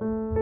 Bye.